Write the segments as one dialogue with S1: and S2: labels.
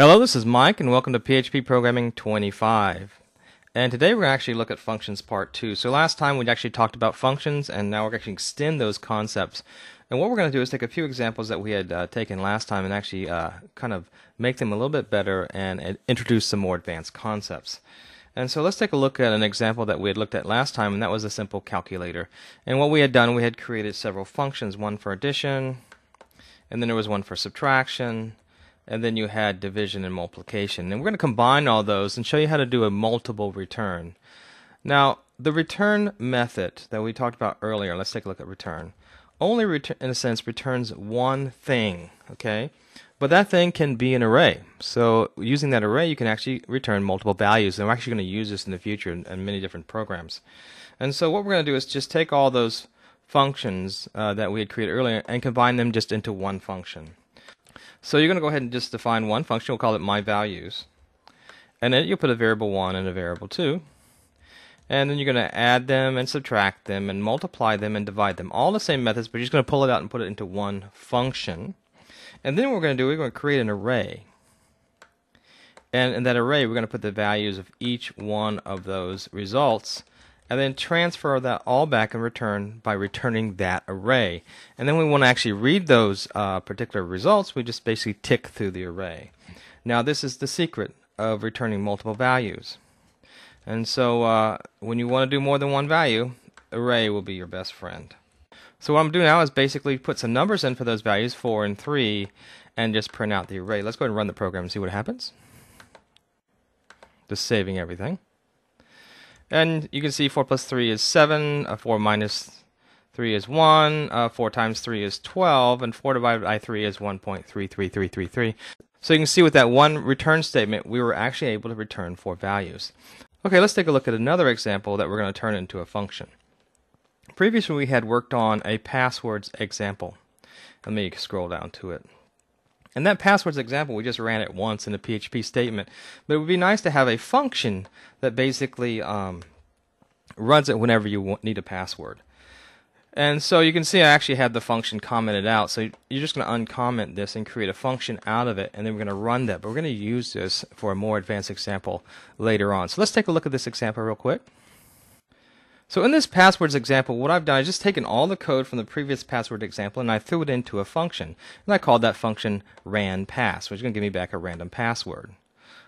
S1: Hello, this is Mike, and welcome to PHP Programming 25. And today we're going to actually look at functions part 2. So last time we actually talked about functions, and now we're going to extend those concepts. And what we're going to do is take a few examples that we had uh, taken last time and actually uh, kind of make them a little bit better and, and introduce some more advanced concepts. And so let's take a look at an example that we had looked at last time, and that was a simple calculator. And what we had done, we had created several functions, one for addition, and then there was one for subtraction, and then you had division and multiplication. And we're going to combine all those and show you how to do a multiple return. Now, the return method that we talked about earlier, let's take a look at return, only return, in a sense returns one thing, okay? But that thing can be an array. So using that array, you can actually return multiple values. And we're actually going to use this in the future in, in many different programs. And so what we're going to do is just take all those functions uh, that we had created earlier and combine them just into one function. So you're going to go ahead and just define one function. We'll call it my values. And then you'll put a variable 1 and a variable 2. And then you're going to add them and subtract them and multiply them and divide them. All the same methods, but you're just going to pull it out and put it into one function. And then what we're going to do, we're going to create an array. And in that array, we're going to put the values of each one of those results and then transfer that all back in return by returning that array. And then we want to actually read those uh, particular results, we just basically tick through the array. Now this is the secret of returning multiple values. And so uh, when you want to do more than one value, array will be your best friend. So what I'm doing now is basically put some numbers in for those values, 4 and 3, and just print out the array. Let's go ahead and run the program and see what happens. Just saving everything. And you can see 4 plus 3 is 7, uh, 4 minus 3 is 1, uh, 4 times 3 is 12, and 4 divided by 3 is 1.33333. So you can see with that one return statement, we were actually able to return four values. Okay, let's take a look at another example that we're going to turn into a function. Previously, we had worked on a passwords example. Let me scroll down to it. And that passwords example, we just ran it once in a PHP statement. But it would be nice to have a function that basically um, runs it whenever you need a password. And so you can see I actually had the function commented out. So you're just going to uncomment this and create a function out of it, and then we're going to run that. But we're going to use this for a more advanced example later on. So let's take a look at this example real quick. So in this passwords example, what I've done is just taken all the code from the previous password example and I threw it into a function. And I called that function ranpass, which is going to give me back a random password.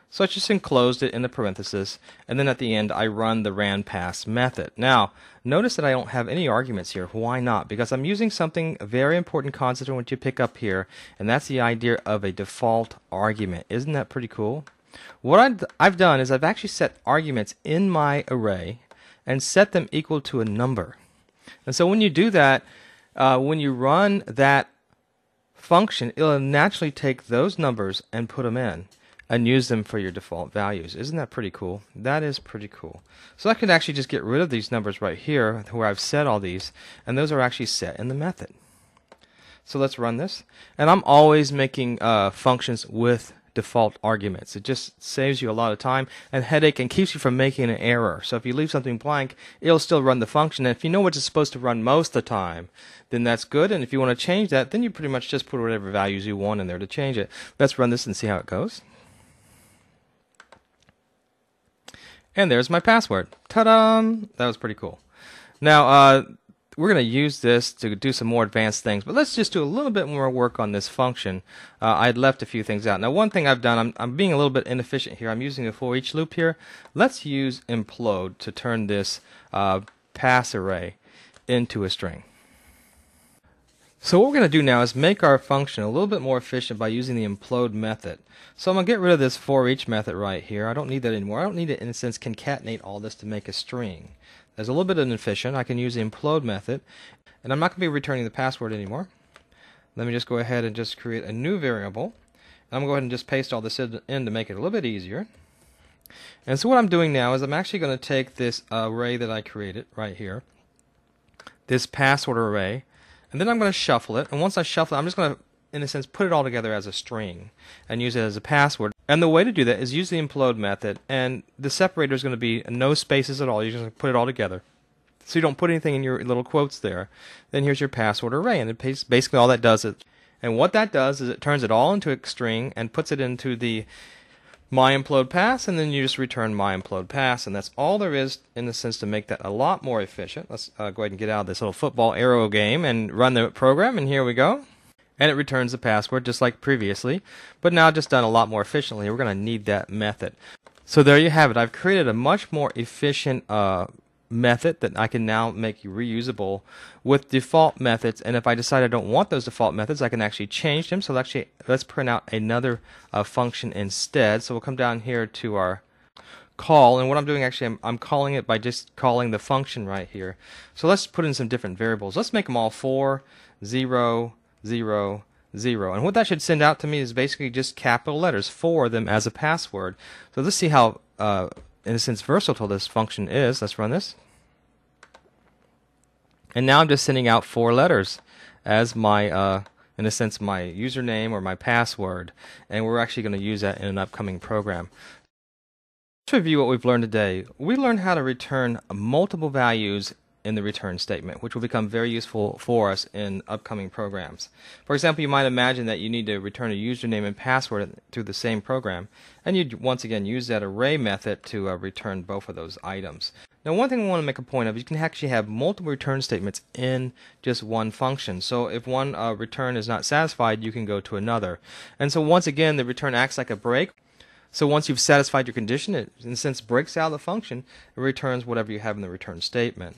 S1: So I just enclosed it in the parenthesis, and then at the end I run the ranpass method. Now, notice that I don't have any arguments here. Why not? Because I'm using something, a very important concept I want you to pick up here, and that's the idea of a default argument. Isn't that pretty cool? What I've done is I've actually set arguments in my array, and set them equal to a number. And so when you do that, uh, when you run that function, it'll naturally take those numbers and put them in and use them for your default values. Isn't that pretty cool? That is pretty cool. So I could actually just get rid of these numbers right here where I've set all these, and those are actually set in the method. So let's run this. And I'm always making uh, functions with default arguments. It just saves you a lot of time and headache and keeps you from making an error. So if you leave something blank, it'll still run the function. And if you know what it's supposed to run most of the time, then that's good. And if you want to change that, then you pretty much just put whatever values you want in there to change it. Let's run this and see how it goes. And there's my password. Ta-da! That was pretty cool. Now, uh, we're going to use this to do some more advanced things, but let's just do a little bit more work on this function. Uh, I'd left a few things out. Now, one thing I've done, I'm, I'm being a little bit inefficient here. I'm using a for each loop here. Let's use implode to turn this uh, pass array into a string. So what we're going to do now is make our function a little bit more efficient by using the implode method. So I'm going to get rid of this for each method right here. I don't need that anymore. I don't need to, in a sense, concatenate all this to make a string. There's a little bit inefficient. I can use the implode method, and I'm not going to be returning the password anymore. Let me just go ahead and just create a new variable. I'm going to go ahead and just paste all this in to make it a little bit easier. And so what I'm doing now is I'm actually going to take this array that I created right here, this password array, and then I'm going to shuffle it. And once I shuffle it, I'm just going to, in a sense, put it all together as a string and use it as a password. And the way to do that is use the implode method, and the separator is going to be no spaces at all. You're just going to put it all together. So you don't put anything in your little quotes there. Then here's your password array, and it basically all that does is And what that does is it turns it all into a string and puts it into the my implode pass, and then you just return my implode pass, and that's all there is in the sense to make that a lot more efficient. Let's uh, go ahead and get out of this little football arrow game and run the program, and here we go. And it returns the password just like previously, but now just done a lot more efficiently. We're going to need that method. So there you have it. I've created a much more efficient uh, method that I can now make reusable with default methods. And if I decide I don't want those default methods, I can actually change them. So actually, let's print out another uh, function instead. So we'll come down here to our call. And what I'm doing actually, I'm, I'm, calling it by just calling the function right here. So let's put in some different variables. Let's make them all 4, 0, 0, 0. And what that should send out to me is basically just capital letters for them as a password. So let's see how uh, in a sense, versatile this function is. Let's run this. And now I'm just sending out four letters as my, uh, in a sense, my username or my password. And we're actually going to use that in an upcoming program. Let's review what we've learned today. We learned how to return multiple values in the return statement, which will become very useful for us in upcoming programs. For example, you might imagine that you need to return a username and password to the same program, and you'd once again use that array method to uh, return both of those items. Now, one thing I want to make a point of, you can actually have multiple return statements in just one function. So if one uh, return is not satisfied, you can go to another. And so once again, the return acts like a break. So once you've satisfied your condition, it in a breaks out of the function it returns whatever you have in the return statement.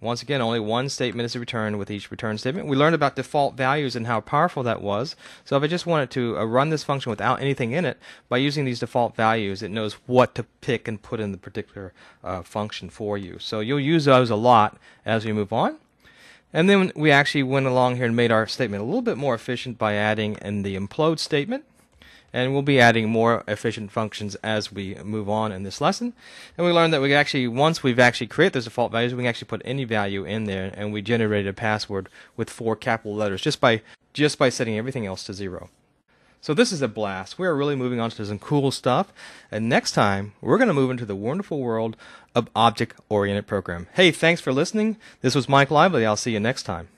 S1: Once again, only one statement is returned with each return statement. We learned about default values and how powerful that was. So if I just wanted to uh, run this function without anything in it, by using these default values, it knows what to pick and put in the particular uh, function for you. So you'll use those a lot as we move on. And then we actually went along here and made our statement a little bit more efficient by adding in the implode statement and we'll be adding more efficient functions as we move on in this lesson. And we learned that we actually, once we've actually created those default values, we can actually put any value in there, and we generated a password with four capital letters just by just by setting everything else to zero. So this is a blast. We are really moving on to some cool stuff. And next time, we're going to move into the wonderful world of object-oriented program. Hey, thanks for listening. This was Mike Lively. I'll see you next time.